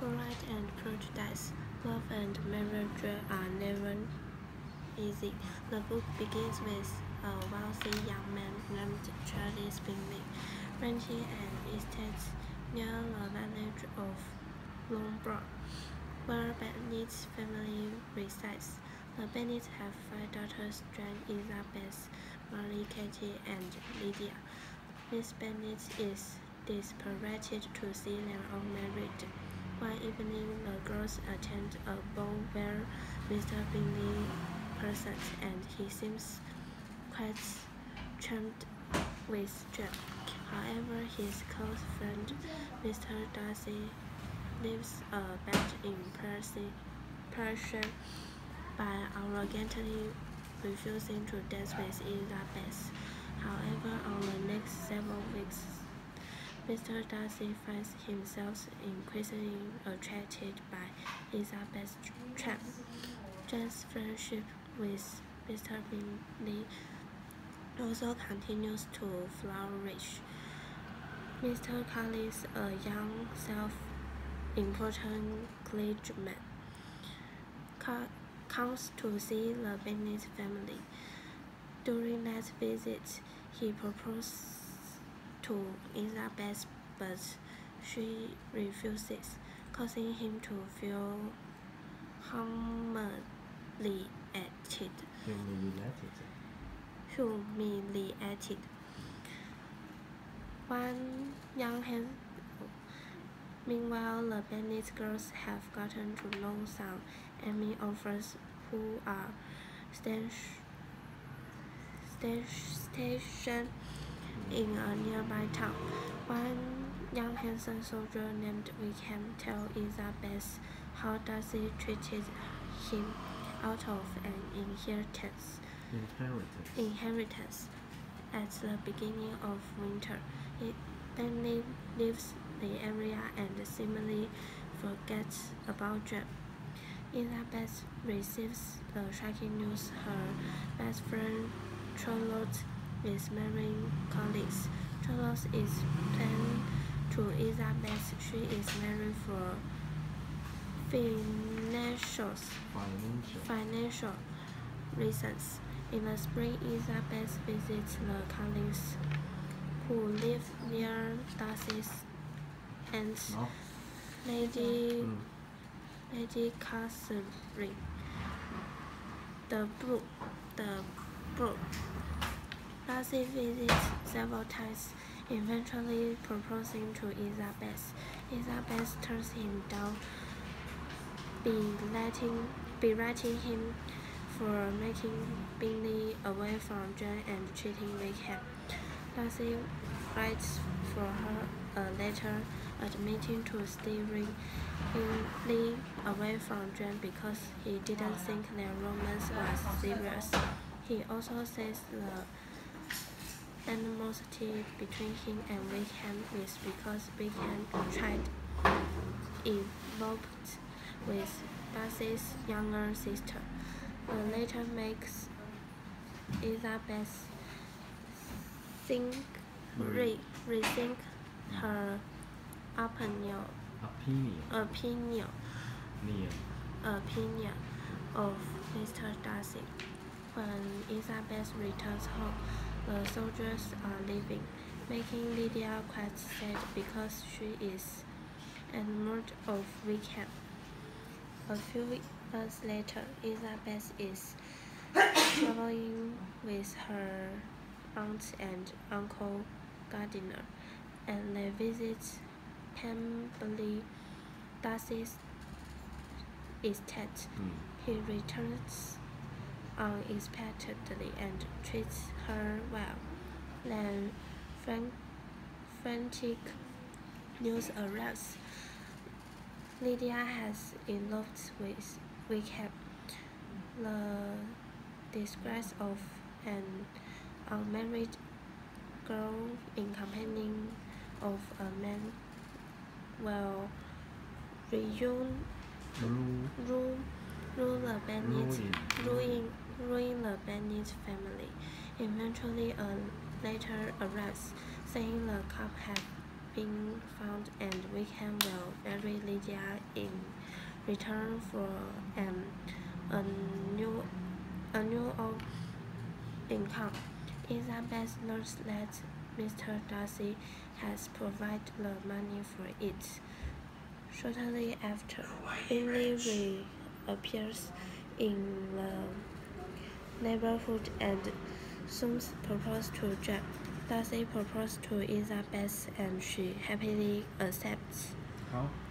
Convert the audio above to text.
Pride and prejudice, love and marriage are never easy. The book begins with a wealthy young man named Charlie Bingley, renting an estate near the village of Longbourn, where Bennet's family resides. The Bennets have five daughters, Jane, Elizabeth, Mary, Katie, and Lydia. Miss Bennet is dispirited to see them all married. Evening, the girls attend a ball where Mr. Bingley presents, and he seems quite charmed with Jane. However, his close friend, Mr. Darcy, leaves a bad impression by arrogantly refusing to dance with Elizabeth. However, on the next several weeks, Mr. Darcy finds himself increasingly attracted by Elizabeth's charm. Jane's friendship with Mr. Bingley also continues to flourish. Mr. Collins, a young, self-important clergyman, comes to see the Bennet family. During that visit, he proposes to Elizabeth, but she refuses, causing him to feel humiliated. Humiliated. Humiliated. One young hand. Meanwhile, the Bennet girls have gotten to know some Amy orphans who are stationed in a nearby town. One young handsome soldier named Wickham tells Elizabeth how Darcy treated him out of an inheritance. Inheritance. Inheritance. At the beginning of winter, he then leaves the area and seemingly forgets about Jane. Elizabeth receives the shocking news her best friend Charlotte is marrying. Charles is plain to Elizabeth she is married for financial, Financial. financial reasons. In the spring, Elizabeth visits the Collins, who live near Darcy's aunt, No? Lady Mm. Lady Catherine. The brook, the brook. Darcy visits several times, eventually proposing to Elizabeth. Elizabeth turns him down, berating, berating him for making Bingley away from Jane and cheating Wickham. Darcy writes for her a letter admitting to steering Bingley away from Jane because he didn't think their romance was serious. He also says the animosity between him and Wickham is because Wickham tried eloped with Darcy's younger sister. The letter makes Elizabeth think, re, rethink her opinion, Opinion. opinion, Near. opinion of Mr. Darcy. When Elizabeth returns home, the soldiers are leaving, making Lydia quite sad because she is enamored of Wickham. A few months later, Elizabeth is traveling with her aunt and uncle Gardiner, and they visit Pemberley Darcy's estate. Mm. He returns unexpectedly and treats her well. Then fran- frantic news arrives. Lydia has eloped with Wickham. The disgrace of an unmarried girl in company of a man will ruin Bennet, Ruin. ruin, ruin the Bennet family. Eventually, a letter arrives saying the cup has been found and Wickham will marry marry Lydia in return for an annual, annual income. Elizabeth learns that Mr. Darcy has provided the money for it. Shortly after, Bingley reappears in the neighborhood and soon proposes to Jack. Darcy proposes to Elizabeth and she happily accepts. 好。